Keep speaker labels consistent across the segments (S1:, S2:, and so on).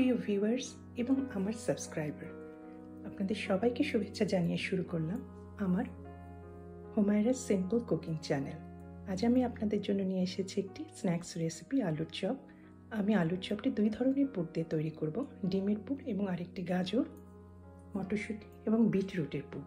S1: প্রিয় ভিউয়ার্স এবং আমার সাবস্ক্রাইবার আপনাদের সবাইকে শুভেচ্ছা জানিয়ে শুরু করলাম আমার হোমায়রাস সিম্পল কুকিং চ্যানেল আজ আমি আপনাদের জন্য নিয়ে এসেছি একটি স্ন্যাক্স রেসিপি আলুর চপ। আমি আলুর চপটি দুই ধরনের পুর দিয়ে তৈরি করব, ডিমের পুর এবং আরেকটি গাজর, মটরশুঁটি এবং বিটরুটের পুর।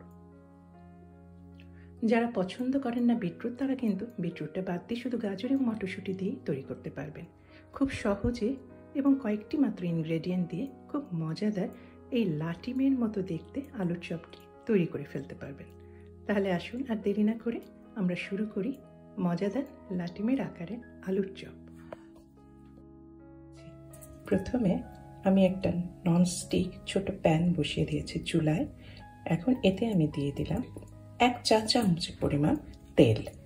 S1: যারা পছন্দ করেন না বিটরুট, তারা কিন্তু বিটরুটটা বাদ দিয়ে শুধু গাজর এবং মটরশুঁটি দিয়েই তৈরি করতে পারবেন। খুব সহজে এবং কয়েকটি মাত্র ইনগ্রেডিয়েন্ট দিয়ে খুব মজাদার এই লাটিমের মতো দেখতে আলুর চপটি তৈরি করে ফেলতে পারবেন। তাহলে আসুন আর দেরি না করে আমরা শুরু করি মজাদার লাটিমের আকারে আলুর চপ। প্রথমে আমি একটা ননস্টিক ছোট প্যান বসিয়ে দিয়েছি চুলায়। এখন এতে আমি দিয়ে দিলাম এক চা চামচ পরিমাণ তেল।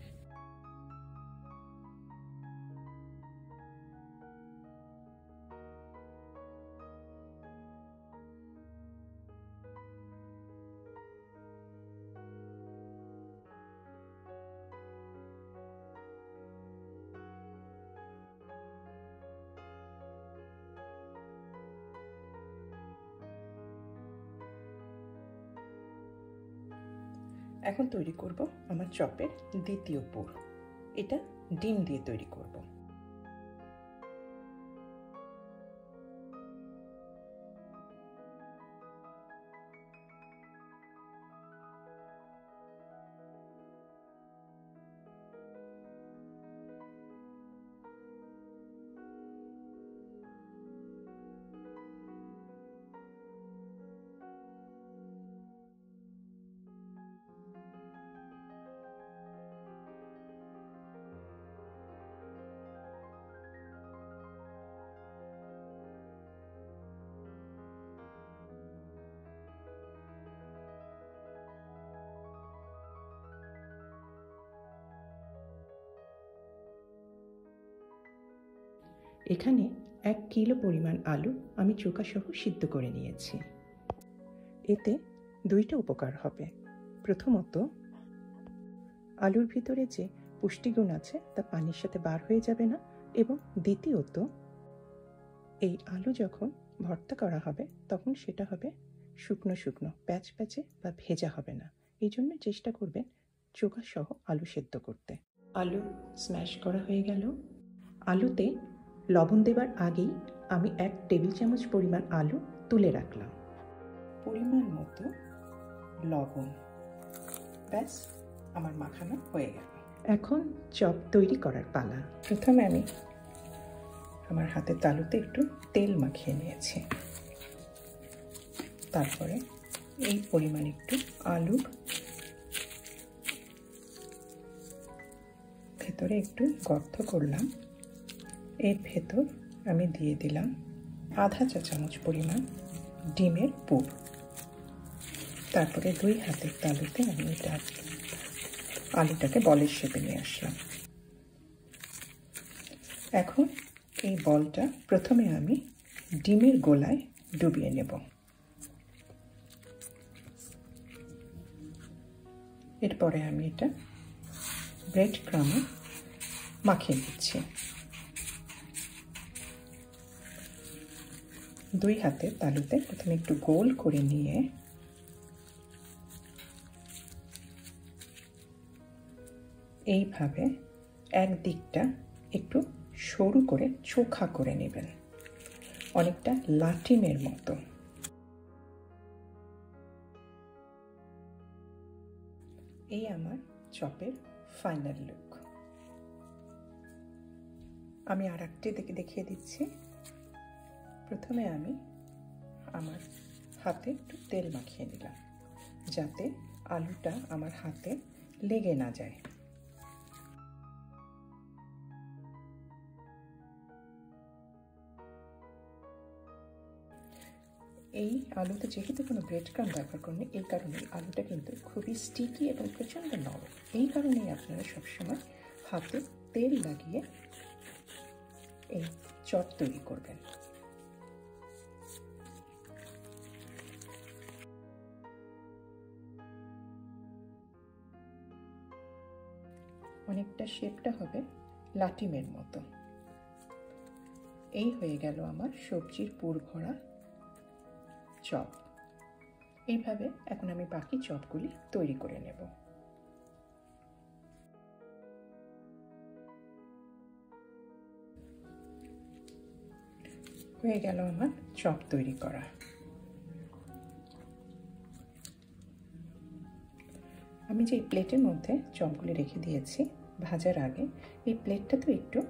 S1: এখন তৈরি করব আমার চপের দ্বিতীয় পুর। এটা ডিম দিয়ে তৈরি করব। এখানে এক কিলো পরিমাণ আলু আমি চোকাসহ সিদ্ধ করে নিয়েছি। এতে দুইটা উপকার হবে। প্রথমত, আলুর ভিতরে যে পুষ্টিগুণ আছে তা পানির সাথে বার হয়ে যাবে না এবং দ্বিতীয়ত, এই আলু যখন ভর্তা করা হবে তখন সেটা হবে শুকনো শুকনো, প্যাচ প্যাচে বা ভেজা হবে না। এই জন্য চেষ্টা করবেন চোখা সহ আলু সেদ্ধ করতে। আলু স্ম্যাশ করা হয়ে গেল। আলুতে লবণ দেবার আগেই আমি এক টেবিল চামচ পরিমাণ আলু তুলে রাখলাম। পরিমাণ মতো লবণ। ব্যাস, আমার মাখানো হয়ে গেল। এখন চপ তৈরি করার পালা। প্রথমে আমি আমার হাতের তালুতে একটু তেল মাখিয়ে নিয়েছি। তারপরে এই পরিমাণ একটু আলুর ভেতরে একটু গর্ত করলাম। এর ভেতর আমি দিয়ে দিলাম আধা চা চামচ পরিমাণ ডিমের পুর। তারপরে দুই হাতের তালুতে আমি এটা আলুটাকে বলের শেপে নিয়ে আসলাম। এখন এই বলটা প্রথমে আমি ডিমের গোলায় ডুবিয়ে নেব। এরপরে আমি এটা ব্রেড ক্রামে মাখিয়ে দিচ্ছি দুই হাতে তালুতে প্রথমে একটু গোল করে নিয়ে এইভাবে এক দিকটা একটু সরু করে চোখা করে নেবেন। অনেকটা লাটিমের মতো। এই আমার চপের ফাইনাল লুক। আমি আর একটি দেখে দেখিয়ে দিচ্ছি। প্রথমে আমি আমার হাতে একটু তেল মাখিয়ে নিলাম, যাতে আলুটা আমার হাতে লেগে না যায়। এই আলুতে যেহেতু কোনো ব্রেড ক্রাম ব্যবহার করেনি, এই কারণে আলুটা কিন্তু খুবই স্টিকি এবং প্রচণ্ড নরম। এই কারণেই আপনারা সবসময় হাতে তেল লাগিয়ে এই চট তৈরি করবেন। অনেকটা শেপটা হবে লাটিমের মতো। এই হয়ে গেল আমার সবজির পুর ভরা চপ। এইভাবে এখন আমি বাকি চপগুলি তৈরি করে নেব। হয়ে গেল আমার চপ তৈরি করা। আমি যে প্লেটের মধ্যে চপগুলি রেখে দিয়েছি ভাজার আগে এই প্লেটটাতে একটু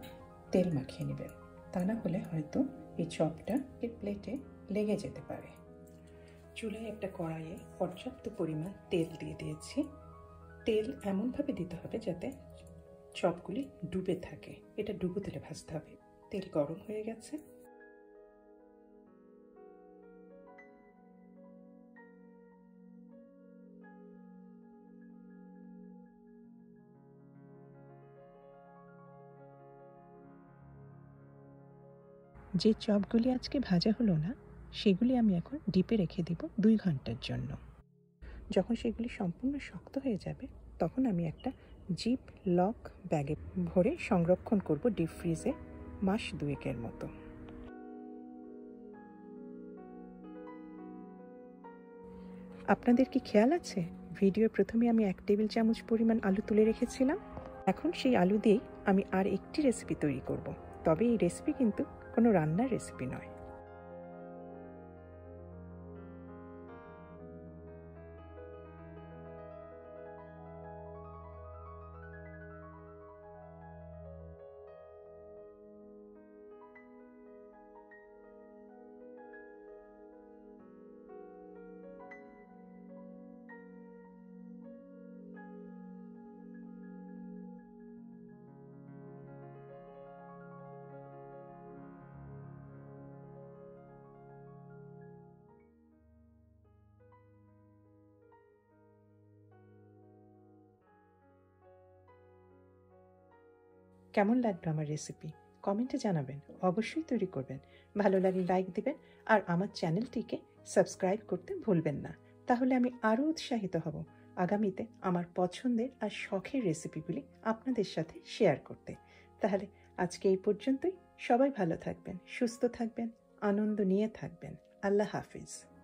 S1: তেল মাখিয়ে নেবেন। তা না হলে হয়তো এই চপটা এই প্লেটে লেগে যেতে পারে। চুলায় একটা কড়াইয়ে পর্যাপ্ত পরিমাণ তেল দিয়ে দিয়েছি। তেল এমনভাবে দিতে হবে যাতে চপগুলি ডুবে থাকে। এটা ডুবো তেলে ভাজতে হবে। তেল গরম হয়ে গেছে। যে চপগুলি আজকে ভাজা হলো না, সেগুলি আমি এখন ডিপে রেখে দেব দুই ঘণ্টার জন্য। যখন সেগুলি সম্পূর্ণ শক্ত হয়ে যাবে, তখন আমি একটা জিপ লক ব্যাগে ভরে সংরক্ষণ করব ডিপ ফ্রিজে মাস দুয়েকের মতো। আপনাদের কি খেয়াল আছে? ভিডিওর প্রথমে আমি এক টেবিল চামচ পরিমাণ আলু তুলে রেখেছিলাম। এখন সেই আলু দিয়েই আমি আর একটি রেসিপি তৈরি করব। তবে এই রেসিপি কিন্তু কোনো রান্নার রেসিপি নয়। কেমন লাগল আমার রেসিপি কমেন্টে জানাবেন। অবশ্যই তৈরি করবেন। ভালো লাগলে লাইক দিবেন আর আমার চ্যানেলটিকে সাবস্ক্রাইব করতে ভুলবেন না। তাহলে আমি আরও উৎসাহিত হব আগামীতে আমার পছন্দের আর শখের রেসিপিগুলি আপনাদের সাথে শেয়ার করতে। তাহলে আজকে এই পর্যন্তই। সবাই ভালো থাকবেন, সুস্থ থাকবেন, আনন্দ নিয়ে থাকবেন। আল্লাহ হাফিজ।